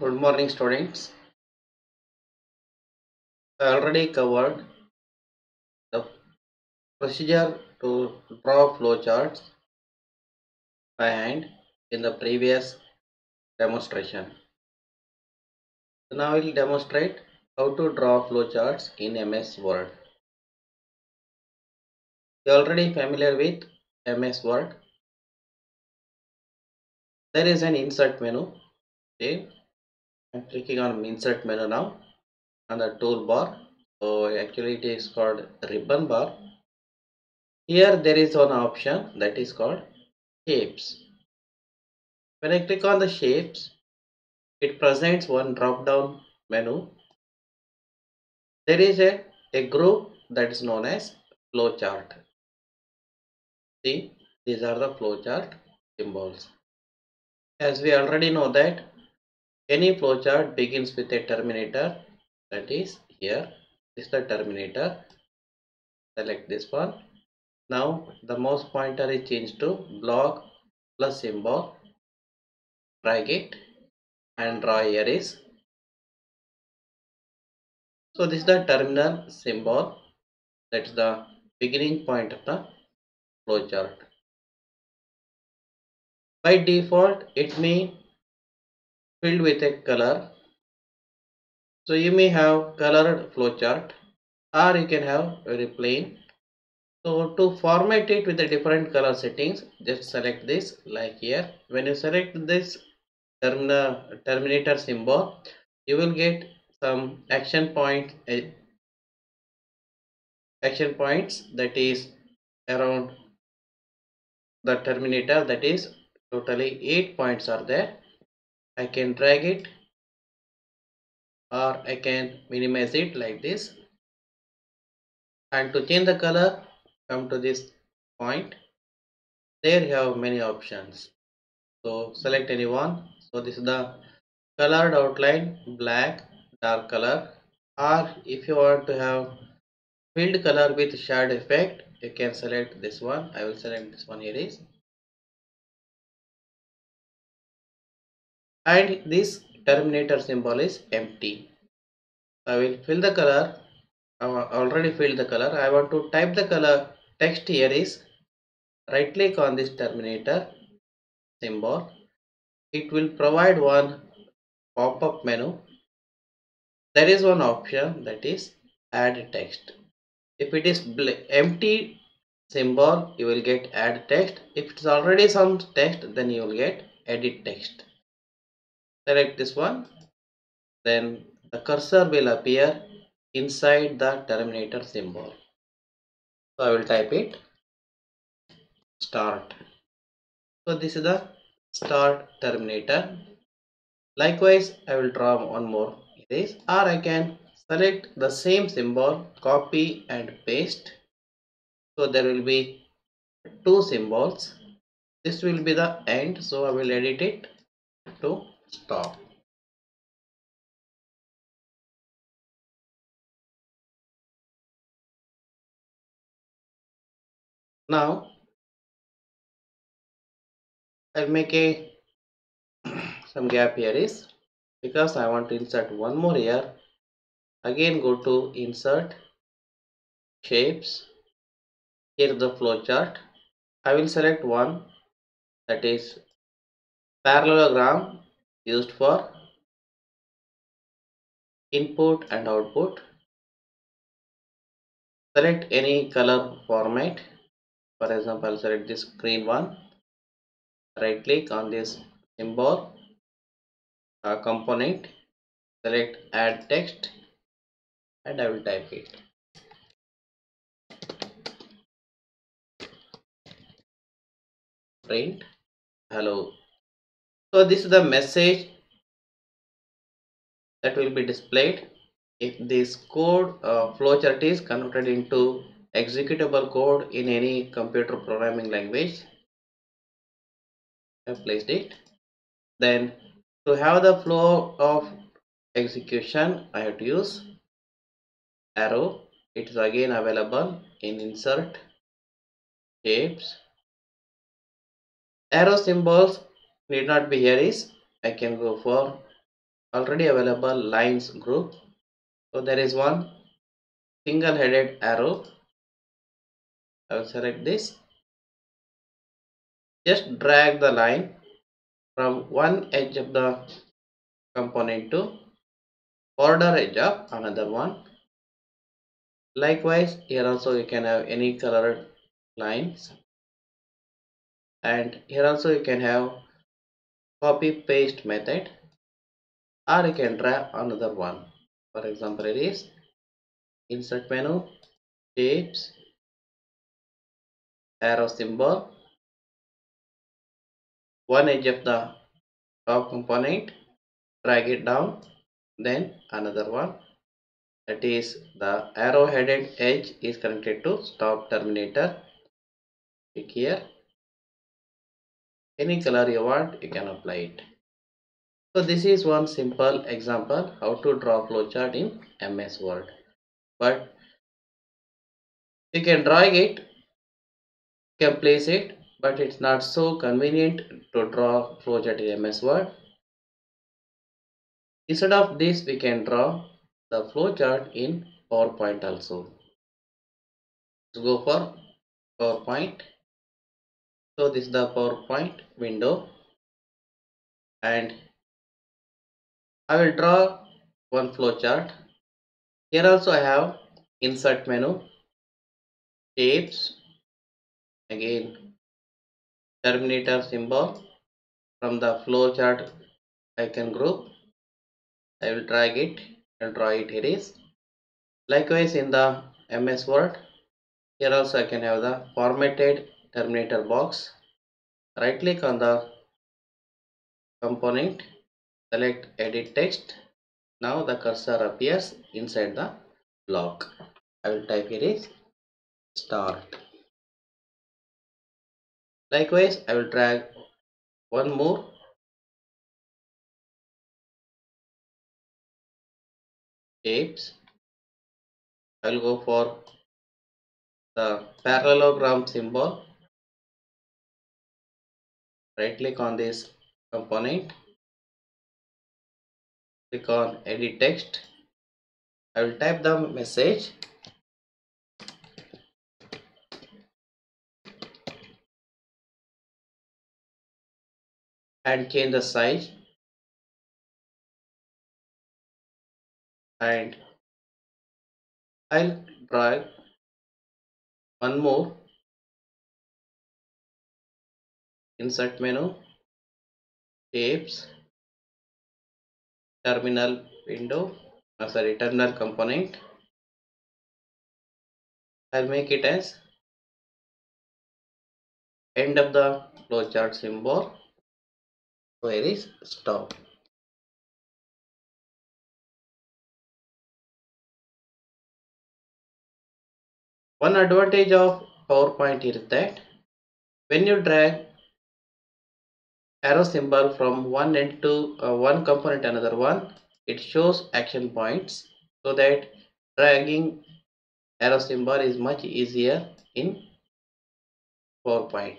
Good morning, students. I already covered the procedure to draw flowcharts by hand in the previous demonstration. So now I will demonstrate how to draw flowcharts in MS Word. You already familiar with MS Word. There is an insert menu. Okay, I'm clicking on insert menu now on the toolbar. So actually it is called ribbon bar. Here there is one option that is called shapes. When I click on the shapes, it presents one drop down menu. There is a, a group that is known as flowchart. See, these are the flowchart symbols. As we already know that any flowchart begins with a terminator that is here. This is the terminator. Select this one. Now the mouse pointer is changed to block plus symbol. Drag it and draw here is. So this is the terminal symbol. That's the beginning point of the flowchart. By default, it may filled with a color. So you may have colored flowchart or you can have very plain. So to format it with the different color settings, just select this like here. When you select this terminal terminator symbol, you will get some action point action points that is around the terminator that is totally 8 points are there I can drag it or I can minimize it like this. And to change the color come to this point. There you have many options. So select any one. So this is the colored outline black dark color. Or if you want to have filled color with shadow effect you can select this one. I will select this one here is and this terminator symbol is empty. I will fill the color. I already filled the color. I want to type the color. Text here is right click on this terminator symbol. It will provide one pop-up menu. There is one option that is add text. If it is empty symbol you will get add text. If it's already some text then you will get edit text select this one. Then the cursor will appear inside the terminator symbol. So i will type it. Start. So this is the start terminator. Likewise i will draw one more. This or i can select the same symbol copy and paste. So there will be two symbols. This will be the end. So i will edit it to stop now I'll make a some gap here is because I want to insert one more here. Again go to insert shapes here the flowchart. I will select one that is parallelogram used for input and output. Select any color format. For example I'll select this green one. Right click on this symbol uh, component. Select add text and I will type it. Print. Hello so this is the message that will be displayed. If this code uh, flowchart is converted into executable code in any computer programming language I placed it. Then to have the flow of execution I have to use arrow. It is again available in insert shapes. Arrow symbols need not be here is I can go for already available lines group. So there is one single headed arrow. I will select this. Just drag the line from one edge of the component to border edge of another one. Likewise here also you can have any colored lines. And here also you can have copy paste method. Or you can drag another one. For example it is insert menu shapes arrow symbol. One edge of the top component drag it down then another one. That is the arrow headed edge is connected to stop terminator. Click here any color you want you can apply it. So this is one simple example how to draw flowchart in ms word. But you can draw it you can place it but it's not so convenient to draw flowchart in ms word. Instead of this we can draw the flowchart in powerpoint also. Let's go for powerpoint so this is the powerpoint window. And i will draw one flowchart. Here also i have insert menu shapes again terminator symbol. From the flowchart icon group i will drag it and draw it here is likewise in the ms word here also i can have the formatted terminator box. Right click on the component select edit text. Now the cursor appears inside the block. I will type here is start. Likewise i will drag one more. Shapes. I will go for the parallelogram symbol right click on this component click on edit text. I will type the message. And change the size. And I'll drag one more insert menu shapes terminal window uh, sorry terminal component. I'll make it as end of the flowchart symbol. Where is stop? One advantage of PowerPoint is that when you drag arrow symbol from one end to uh, one component another one it shows action points so that dragging arrow symbol is much easier in PowerPoint.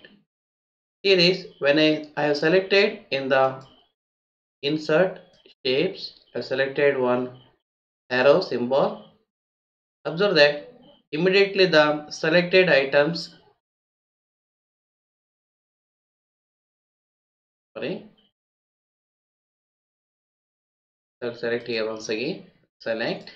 Here is when I, I have selected in the insert shapes I selected one arrow symbol observe that immediately the selected items sorry. So select here once again. Select.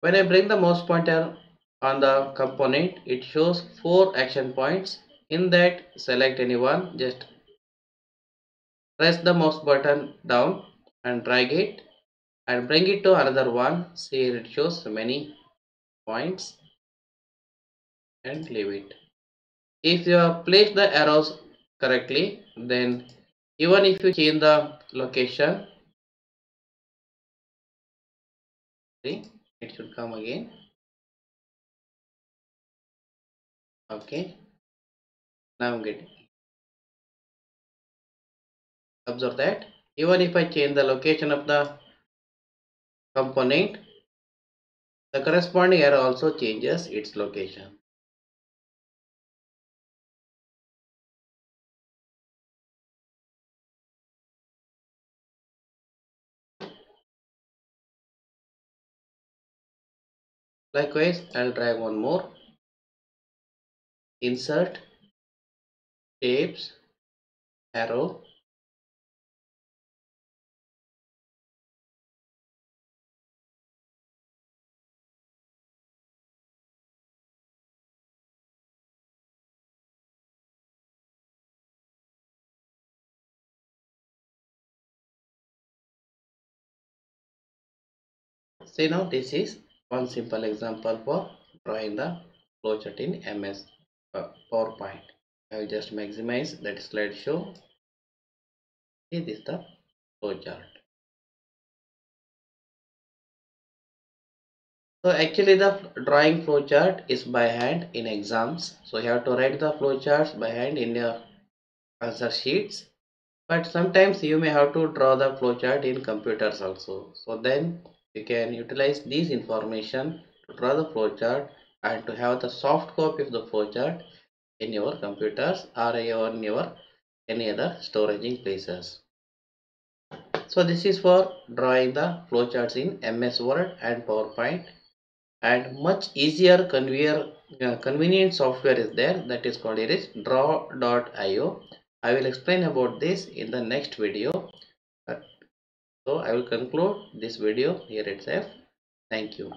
When I bring the mouse pointer on the component it shows four action points. In that select anyone just press the mouse button down and drag it and bring it to another one. See it shows many points and leave it. If you have placed the arrows correctly then even if you change the location it should come again. Okay. Now I'm getting observe that. Even if I change the location of the component the corresponding arrow also changes its location likewise I'll drag one more. Insert shapes arrow. See now this is one simple example for drawing the flowchart in MS PowerPoint. I will just maximize that slideshow. This is the flowchart. So actually the drawing flowchart is by hand in exams. So you have to write the flowcharts by hand in your answer sheets. But sometimes you may have to draw the flowchart in computers also. So then you can utilize this information to draw the flowchart and to have the soft copy of the flowchart in your computers or in your any other storaging places. So this is for drawing the flowcharts in MS Word and PowerPoint and much easier conveyor, uh, convenient software is there that is called it is draw.io. I will explain about this in the next video so i will conclude this video here itself. Thank you